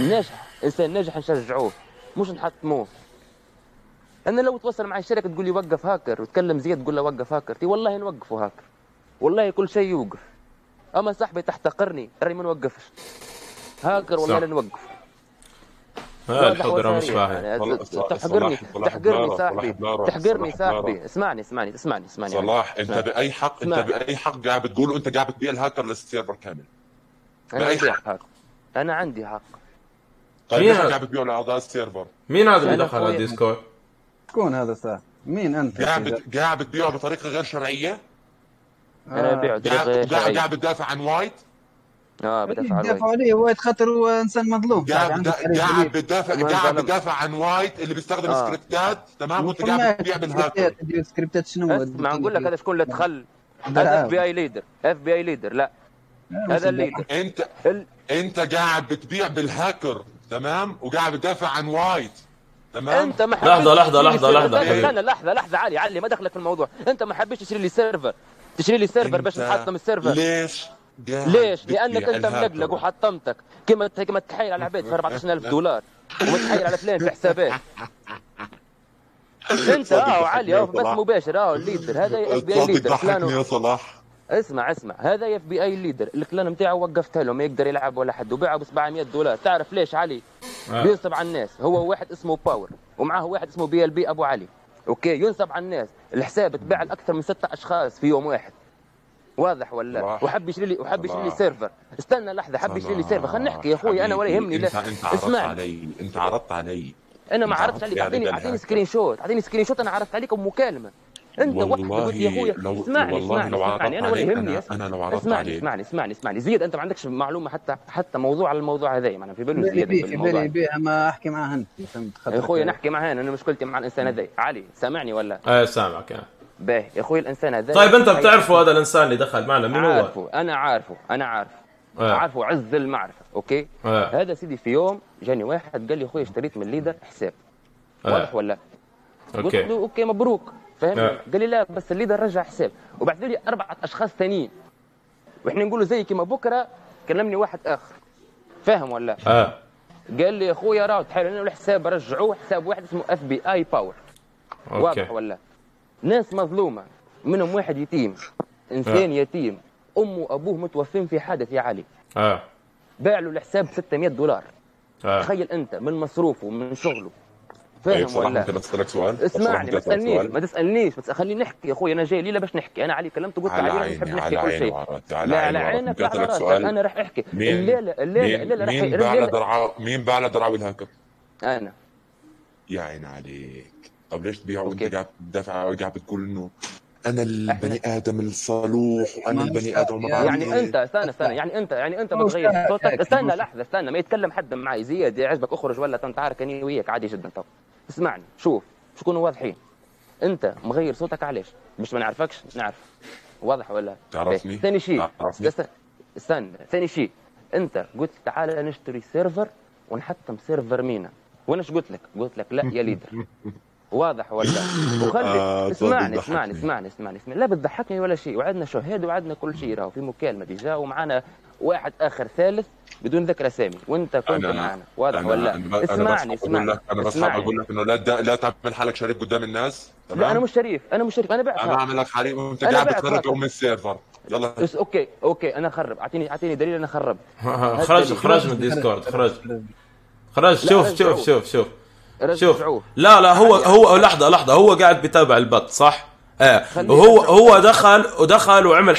الناجح إنسان ناجح نشجعوه مش نحطموه أنا لو توصل معي الشركة تقول لي وقف هاكر وتكلم زياد تقول له وقف هاكر تي والله نوقفه هاكر. والله كل شيء يوقف. أما صاحبي تحتقرني راني ما نوقفش. هاكر والله. لا نوقف واضح الحضرة مش. فاهم تحقرني تحقرني صاحبي. تحقرني صاحبي. اسمعني اسمعني اسمعني اسمعني. صلاح انت. بأي حق انت. بأي حق قاعد بتقول انت قاعد بتبيع الهاكر لل server كامل. أنا عندي؟ حق. أنا عندي حق. طيب مين؟ ليش هذا؟ قاعد بتبيعه لاعضاء السيرفر. مين هذا اللي أنا دخل على الديسكورد؟ شكون هذا ساعة؟ مين أنت؟ قاعد قاعد بتبيعه بطريقة غير شرعية؟ أنا ببيع قاعد شرعية. بتدافع عن وايت آه بدافع عن الوجه عليه. وايد خاطر هو انسان مظلوم. قاعد تاريخ قاعد. بتدافع ما قاعد. بتدافع عن وايت اللي بيستخدم آه. سكريبتات تمام؟ وأنت قاعد بتبيع بالهاكر سكريبتات شنو اسمع نقول لك هذا شكون اللي دخل هذا. اف بي اي ليدر اف بي اي ليدر لا. هذا الليدر انت ال- أنت قاعد بتبيع بالهاكر. تمام وقاعد بتدافع عن وايت تمام انت ما لحظة، حبيتش لحظة، تشتري لحظة، لي لحظة. سيرفر. استنى لحظه لحظه علي علي ما دخلك في الموضوع انت ما حبيتش تشتري لي سيرفر تشتري لي سيرفر باش نحطم السيرفر ليش ليش؟ لانك انت؟ ملقلق وحطمتك كما كما تحايل على عباد في 14000 دولار ومتحايل على فلان في حسابات انت آه علي آه بس. مباشر آه الليدر هذا بي اي ليدر فلان يا صلاح اسمع اسمع. هذا اف بي اي ليدر الكلان نتاعو وقفتها له ما يقدر يلعب ولا حد. وباعه ب 700 دولار. تعرف ليش علي؟ آه. بينصب على الناس. هو واحد اسمه باور. ومعاه واحد اسمه بي ال بي أبو علي. أوكي؟ ينصب على الناس. الحساب تباع لأكثر من ستة أشخاص في يوم واحد. واضح ولا صلاح. وحب يشري لي وحب يشري لي. سيرفر. استنى لحظة. حب يشري لي سيرفر. خلينا نحكي يا أخوي. أنا ولا يهمني. انت لا. انت عرضت علي. انت عرضت علي. أنا ما عرفتش عليك. عرفت اعطيني أعطيني. screenshot. أعطيني screenshot. أنا عرفت عليك بمكالمه أنت واحد والله قلت يا أخويا لو- اسمعني والله اسمعني لو اسمعني أنا ولا يهمني أنا- لو عرضت اسمعني عليك. اسمعني اسمعني اسمعني. زياد أنت ما عندكش معلومة حتى حتى موضوع على الموضوع هذا معناها في بالو بالي زياد بيه في بالي بيه ما أحكي معاه أنت يا أخويا نحكي معاه أنا مشكلتي مع الإنسان هذا. علي سامعني ولا؟ إيه سامعك يعني. باهي. يا أخوي الإنسان هذا طيب أنت بتعرفوا هذا الإنسان اللي دخل معنا مين هو؟ عارفه أنا عارفه أنا عارفه. آه. عارفه عز المعرفة okay؟ آه. هذا سيدي في يوم جاني واحد قال لي أخوي اشتريت من leader حساب. آه. واضح ولا؟ قلت okay. له okay مبروك. فهمني آه. قال لي لا بس ال leader رجع حساب. وبعث لي أربعة أشخاص ثانيين وإحنا نقولوا زي كما بكرة كلمني واحد آخر. فاهم ولا؟ آه. قال لي يا أخويا راه تحايل لنا الحساب رجعوه حساب واحد اسمه FBI Power واضح ولا؟ ناس مظلومة. منهم واحد يتيم إنسان يتيم. أمه وأبوه متوفين في حادث يا علي. آه. باع له الحساب 600 دولار. آه. تخيل أنت من مصروفه من شغله. فاهم صلاح ولا ممكن أسألك سؤال؟ اسمعني ما تسألنيش؟ ما تسألنيش بس خليني نحكي يا أخوي أنا جاي لي لا باش نحكي؟ أنا علي كلمت قلت علي نحب نحكي على كل عيني شيء. على لا عيني على. عينك على راسك. سؤال؟ أنا راح أحكي. مين؟ الليلة الليلة الليلة راح مين باع لدرعاوي مين باع لدرعاوي الهاكر؟ أنا. يا عين عليك. طب ليش تبيعه وأنت. قاعد تدافع قاعد بتقول إنه أنا البني آدم الصالوح وأنا البني آدم يعني يعني أنت استنى استنى يعني أنت يعني أنت بتغير صوتك استنى لحظة استنى ما يتكلم حد معي زياد يعجبك أخرج ولا انت عارف اني وياك عادي جدا طب. اسمعني شوف شو كونوا واضحين. انت مغير صوتك علاش مش ما نعرفكش نعرف. واضح ولا؟ تعرفني؟ ثاني شيء استنى ثاني شيء. انت قلت تعال نشتري server ونحطم server مينا. وأنا إيش قلت لك؟ قلت لك لا يا leader. واضح ولا؟ وخلي آه،. اسمعني اسمعني اسمعني اسمعني لا بتضحكني ولا شيء. وعندنا شهاد وعندنا كل شيء راهو. في مكالمة déjà ومعنا واحد آخر ثالث بدون ذكر أسامي. وأنت كنت انا معنا. واضح أنا- ولا أنا اسمعني اسمعني لك أنا بس حاب اسمعني. أقول لك إنه لا دا- لا تعمل حالك شريف قدام الناس؟ تمام؟ لا أنا مش شريف. أنا مش شريف. أنا بعت أنا. اعمل لك حالي وأنت أنا قاعد بتخرب. أم ال server. يلا. بس okay okay. أنا خرب اعطيني أعطيني دليل أنا خرب خرج خرج من ال Discord خرج. خرج. شوف. شوف شوف شوف. شوف. لا لا هو هو لحظة لحظة. هو قاعد بيتابع البث صح؟ إيه يرجع. هو دخل ودخل وعمل